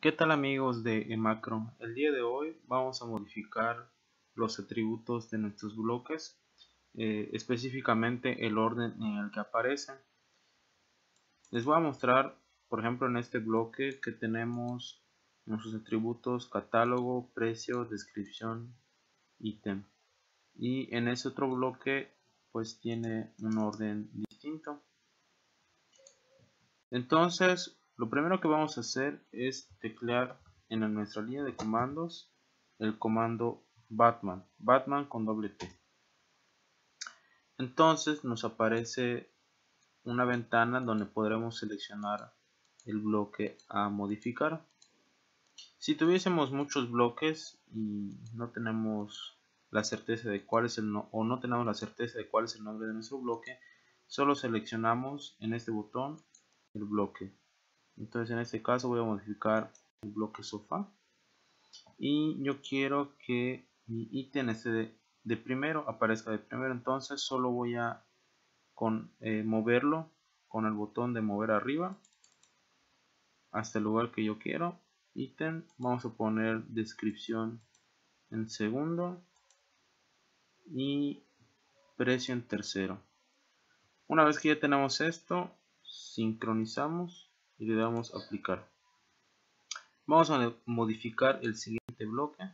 ¿Qué tal amigos de Emacro? El día de hoy vamos a modificar los atributos de nuestros bloques, eh, específicamente el orden en el que aparecen. Les voy a mostrar, por ejemplo, en este bloque que tenemos nuestros atributos catálogo, precio, descripción, ítem. Y en ese otro bloque pues tiene un orden distinto. Entonces, lo primero que vamos a hacer es teclear en nuestra línea de comandos el comando Batman, Batman con doble T. Entonces nos aparece una ventana donde podremos seleccionar el bloque a modificar. Si tuviésemos muchos bloques y no tenemos la certeza de cuál es el o no tenemos la certeza de cuál es el nombre de nuestro bloque, solo seleccionamos en este botón el bloque entonces en este caso voy a modificar el bloque sofá. Y yo quiero que mi ítem este de, primero aparezca de primero. Entonces solo voy a con, eh, moverlo con el botón de mover arriba hasta el lugar que yo quiero. Ítem vamos a poner descripción en segundo y precio en tercero. Una vez que ya tenemos esto sincronizamos y le damos a aplicar. Vamos a modificar el siguiente bloque.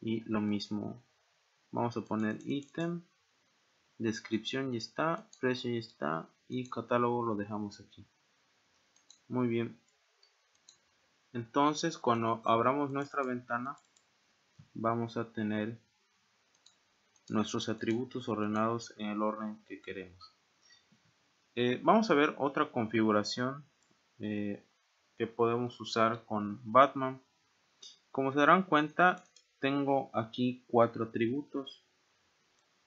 Y lo mismo. Vamos a poner ítem, descripción y está, precio y está y catálogo lo dejamos aquí. Muy bien. Entonces cuando abramos nuestra ventana vamos a tener nuestros atributos ordenados en el orden que queremos. Eh, vamos a ver otra configuración eh, que podemos usar con Batman. Como se darán cuenta, tengo aquí cuatro atributos.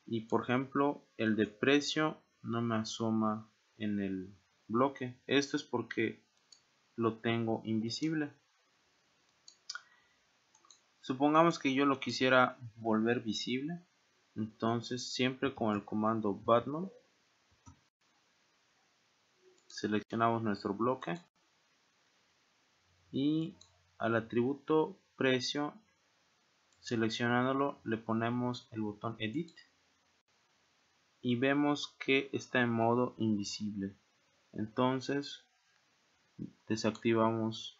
Y por ejemplo, el de precio no me asoma en el bloque. Esto es porque lo tengo invisible. Supongamos que yo lo quisiera volver visible. Entonces siempre con el comando Batman seleccionamos nuestro bloque. Y al atributo precio seleccionándolo le ponemos el botón edit. Y vemos que está en modo invisible. Entonces desactivamos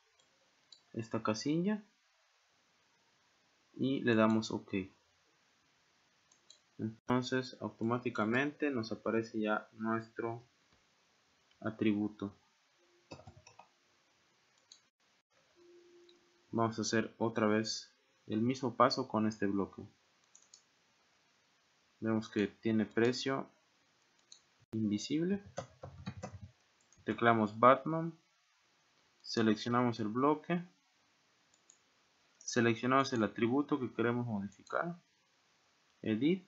esta casilla. Y le damos ok. Entonces automáticamente nos aparece ya nuestro atributo. Vamos a hacer otra vez el mismo paso con este bloque. Vemos que tiene precio invisible. Teclamos Batman. Seleccionamos el bloque. Seleccionamos el atributo que queremos modificar. Edit.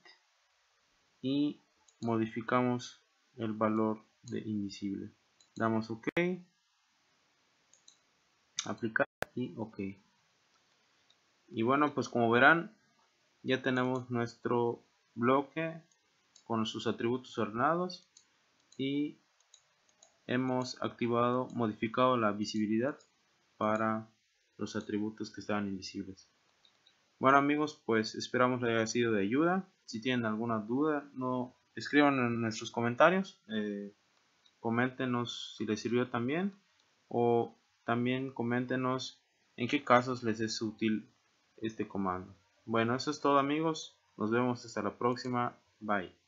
Y modificamos el valor de invisible. Damos OK. Aplicar y OK. Y bueno, pues como verán, ya tenemos nuestro bloque con sus atributos ordenados y hemos activado, modificado la visibilidad para los atributos que estaban invisibles. Bueno amigos, pues esperamos que haya sido de ayuda. Si tienen alguna duda, no escriban en nuestros comentarios. Eh, coméntenos si les sirvió también o también coméntenos en qué casos les es útil este comando. Bueno, eso es todo amigos. Nos vemos hasta la próxima. Bye.